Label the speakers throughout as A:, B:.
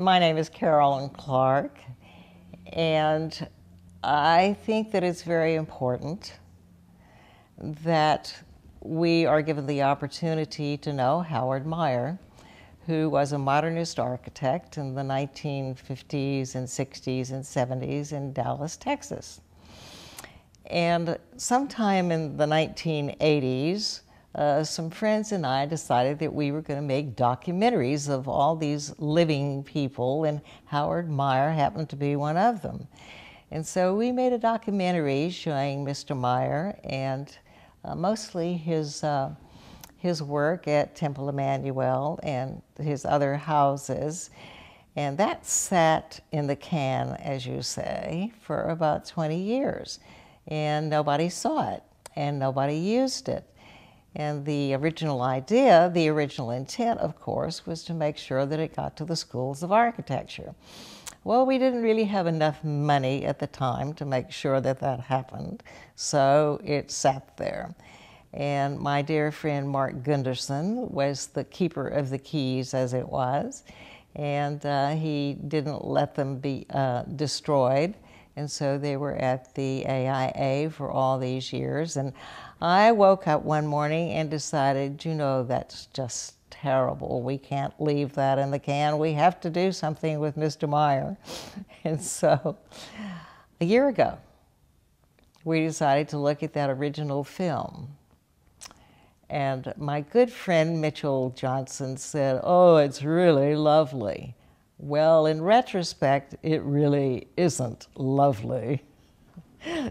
A: My name is Carolyn Clark, and I think that it's very important that we are given the opportunity to know Howard Meyer, who was a modernist architect in the 1950s and 60s and 70s in Dallas, Texas. And sometime in the 1980s, uh, some friends and I decided that we were going to make documentaries of all these living people, and Howard Meyer happened to be one of them. And so we made a documentary showing Mr. Meyer and uh, mostly his, uh, his work at Temple Emanu-El and his other houses. And that sat in the can, as you say, for about 20 years. And nobody saw it, and nobody used it. And the original idea, the original intent, of course, was to make sure that it got to the schools of architecture. Well, we didn't really have enough money at the time to make sure that that happened, so it sat there. And my dear friend Mark Gunderson was the keeper of the keys, as it was, and uh, he didn't let them be uh, destroyed. And so they were at the AIA for all these years. And I woke up one morning and decided, you know, that's just terrible. We can't leave that in the can. We have to do something with Mr. Meyer. and so a year ago, we decided to look at that original film. And my good friend Mitchell Johnson said, Oh, it's really lovely. Well, in retrospect, it really isn't lovely.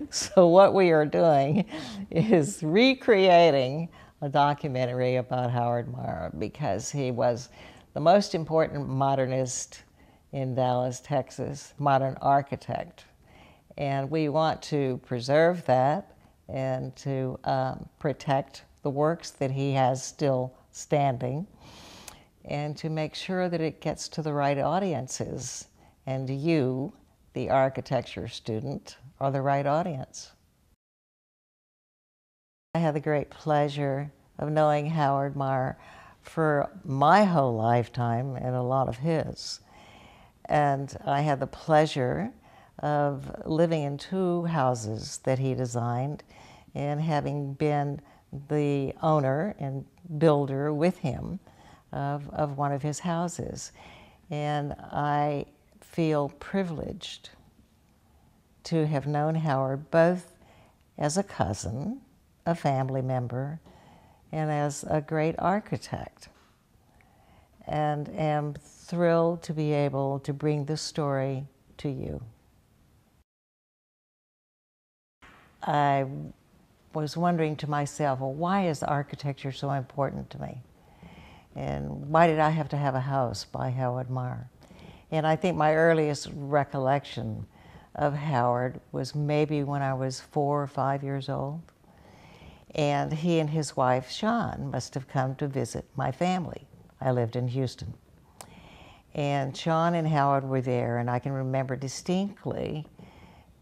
A: So, what we are doing is recreating a documentary about Howard Meyer because he was the most important modernist in Dallas, Texas, modern architect. And we want to preserve that and to um, protect the works that he has still standing and to make sure that it gets to the right audiences and you, the architecture student, are the right audience. I had the great pleasure of knowing Howard Meyer for my whole lifetime and a lot of his. And I had the pleasure of living in two houses that he designed and having been the owner and builder with him of, of one of his houses. And I feel privileged to have known Howard both as a cousin, a family member, and as a great architect. And am thrilled to be able to bring this story to you. I was wondering to myself, well, why is architecture so important to me? And why did I have to have a house by Howard Meyer? And I think my earliest recollection of Howard was maybe when I was four or five years old. And he and his wife, Sean, must have come to visit my family. I lived in Houston. And Sean and Howard were there, and I can remember distinctly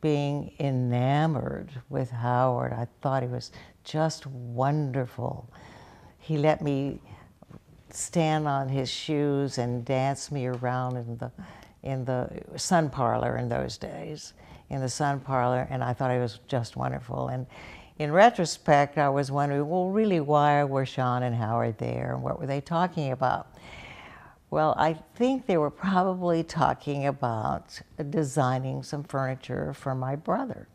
A: being enamored with Howard. I thought he was just wonderful. He let me stand on his shoes and dance me around in the in the sun parlor in those days, in the sun parlor, and I thought it was just wonderful. And in retrospect, I was wondering, well, really, why were Sean and Howard there, and what were they talking about? Well, I think they were probably talking about designing some furniture for my brother.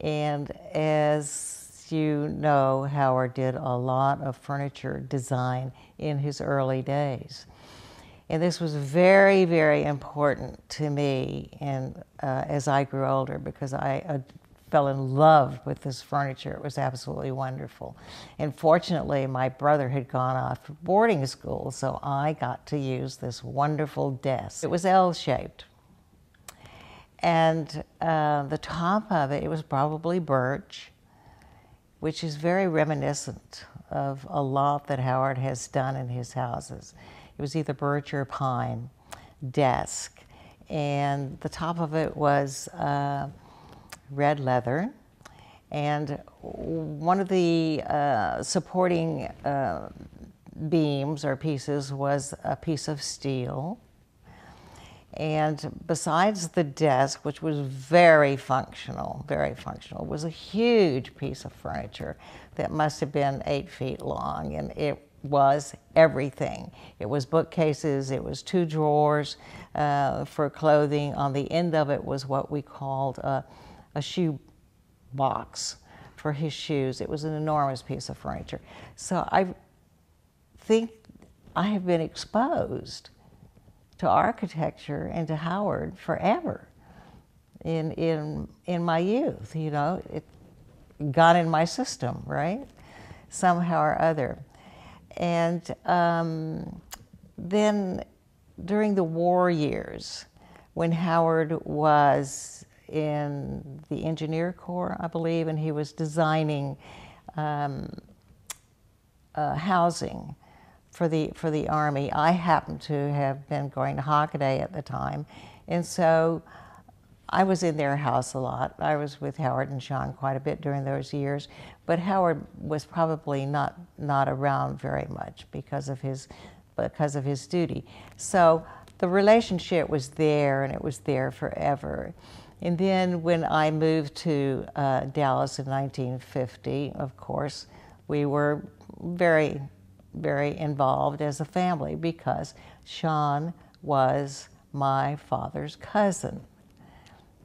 A: And as you know, Howard did a lot of furniture design in his early days. And this was very, very important to me and uh, as I grew older because I uh, fell in love with this furniture. It was absolutely wonderful. And fortunately, my brother had gone off to boarding school, so I got to use this wonderful desk. It was L-shaped. And uh, the top of it, it was probably birch, which is very reminiscent of a lot that Howard has done in his houses. It was either birch or pine desk. And the top of it was uh, red leather. And one of the uh, supporting uh, beams or pieces was a piece of steel. And besides the desk, which was very functional, very functional, was a huge piece of furniture that must have been eight feet long. And it was everything. It was bookcases, it was two drawers uh, for clothing. On the end of it was what we called a, a shoe box for his shoes. It was an enormous piece of furniture. So I think I have been exposed to architecture and to Howard forever in, in, in my youth, you know. It got in my system, right? Somehow or other. And um, then during the war years, when Howard was in the Engineer Corps, I believe, and he was designing um, uh, housing for the for the army. I happened to have been going to Hockaday at the time, and so I was in their house a lot. I was with Howard and Sean quite a bit during those years, but Howard was probably not not around very much because of his because of his duty. So the relationship was there, and it was there forever. And then when I moved to uh, Dallas in 1950, of course, we were very very involved as a family because Sean was my father's cousin.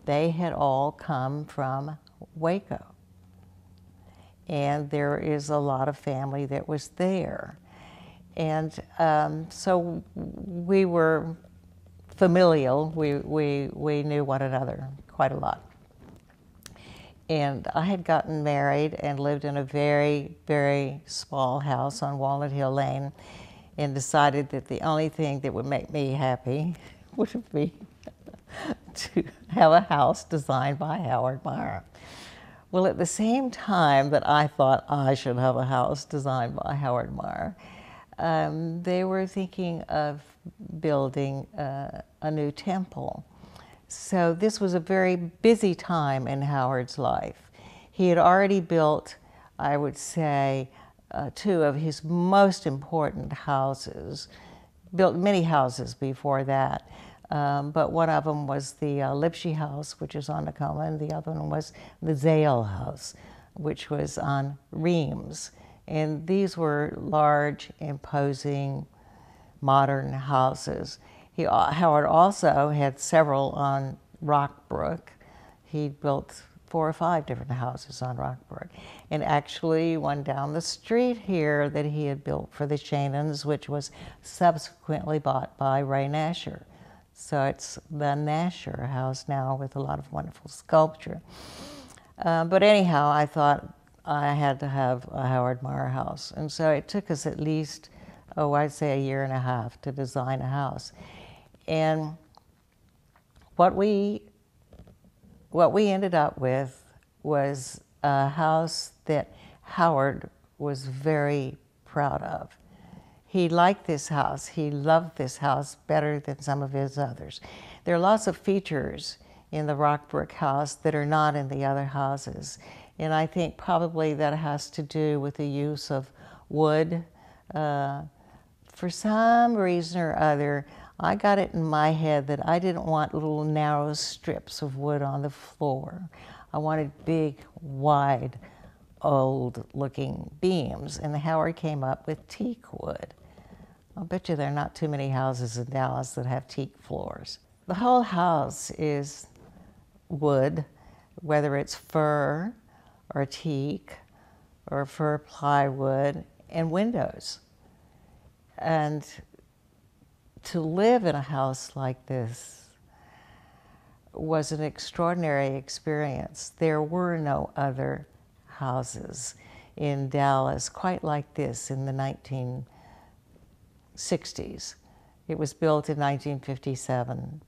A: They had all come from Waco. And there is a lot of family that was there. And um, so we were familial. We, we, we knew one another quite a lot. And I had gotten married and lived in a very, very small house on Walnut Hill Lane and decided that the only thing that would make me happy would be to have a house designed by Howard Meyer. Well, at the same time that I thought I should have a house designed by Howard Meyer, um, they were thinking of building uh, a new temple. So this was a very busy time in Howard's life. He had already built, I would say, uh, two of his most important houses, built many houses before that. Um, but one of them was the uh, House, which is on Nakoma, and the other one was the Zale House, which was on Reams. And these were large, imposing, modern houses. He, Howard also had several on Rockbrook. He built four or five different houses on Rockbrook. And actually one down the street here that he had built for the Shannons, which was subsequently bought by Ray Nasher. So it's the Nasher house now with a lot of wonderful sculpture. Uh, but anyhow, I thought I had to have a Howard Meyer house. And so it took us at least, oh, I'd say a year and a half to design a house. And what we what we ended up with was a house that Howard was very proud of. He liked this house. He loved this house better than some of his others. There are lots of features in the Rockbrook house that are not in the other houses. And I think probably that has to do with the use of wood. Uh, for some reason or other, I got it in my head that I didn't want little narrow strips of wood on the floor. I wanted big, wide, old looking beams. And Howard came up with teak wood. Bet you there are not too many houses in Dallas that have teak floors. The whole house is wood, whether it's fir or teak or fir plywood, and windows. And to live in a house like this was an extraordinary experience. There were no other houses in Dallas quite like this in the 1960s. It was built in 1957.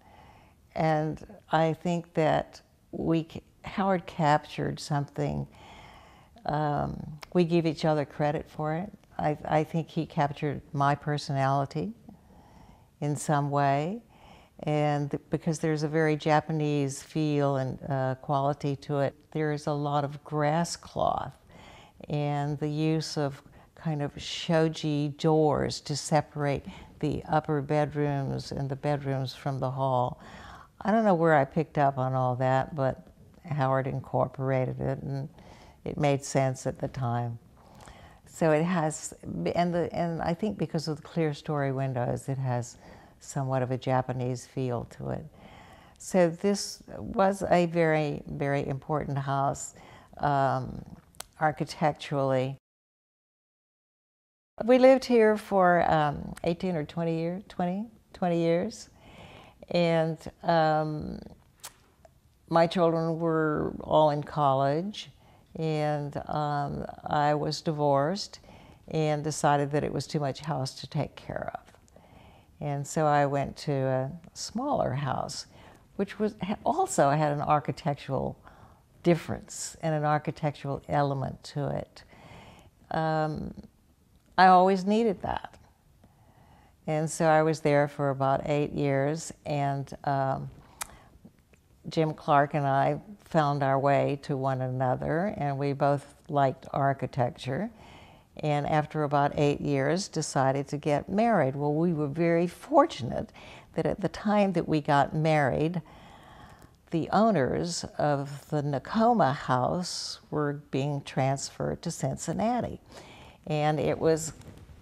A: And I think that we, Howard captured something. Um, we give each other credit for it. I, I think he captured my personality in some way. And because there's a very Japanese feel and uh, quality to it, there's a lot of grass cloth and the use of kind of shoji doors to separate the upper bedrooms and the bedrooms from the hall. I don't know where I picked up on all that, but Howard incorporated it and it made sense at the time. So it has, and, the, and I think because of the clerestory windows, it has somewhat of a Japanese feel to it. So this was a very, very important house um, architecturally. We lived here for um, 18 or 20 years, 20, 20 years. And um, my children were all in college, and um, I was divorced and decided that it was too much house to take care of. And so I went to a smaller house, which was also had an architectural difference and an architectural element to it. Um, I always needed that. And so I was there for about eight years, and um, Jim Clark and I found our way to one another, and we both liked architecture. And after about eight years, decided to get married. Well, we were very fortunate that at the time that we got married, the owners of the Nakoma house were being transferred to Cincinnati. And it was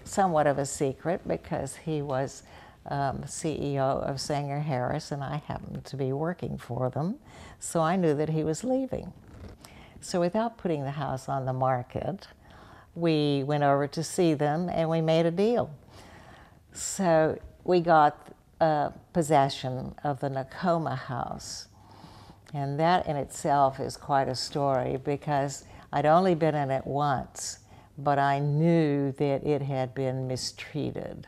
A: somewhat of a secret because he was um, CEO of Sanger Harris and I happened to be working for them. So I knew that he was leaving. So without putting the house on the market, we went over to see them and we made a deal. So we got uh, possession of the Nakoma house. And that in itself is quite a story because I'd only been in it once but I knew that it had been mistreated.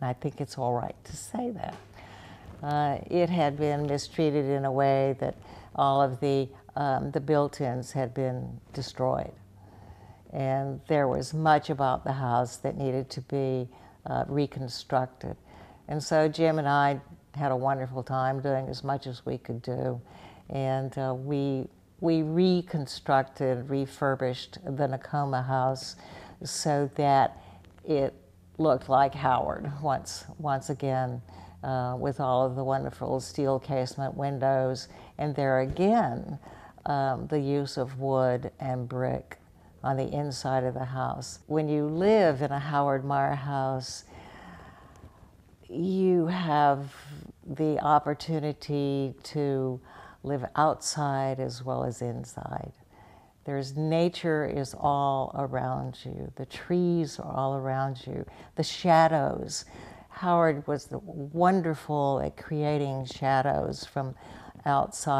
A: And I think it's all right to say that. Uh, it had been mistreated in a way that all of the, um, the built-ins had been destroyed. And there was much about the house that needed to be uh, reconstructed. And so Jim and I had a wonderful time doing as much as we could do. And uh, we we reconstructed, refurbished the Nakoma house so that it looked like Howard once, once again, uh, with all of the wonderful steel casement windows. And there again, um, the use of wood and brick on the inside of the house. When you live in a Howard Meyer house, you have the opportunity to live outside as well as inside. There's nature is all around you. The trees are all around you. The shadows. Howard was the wonderful at creating shadows from outside.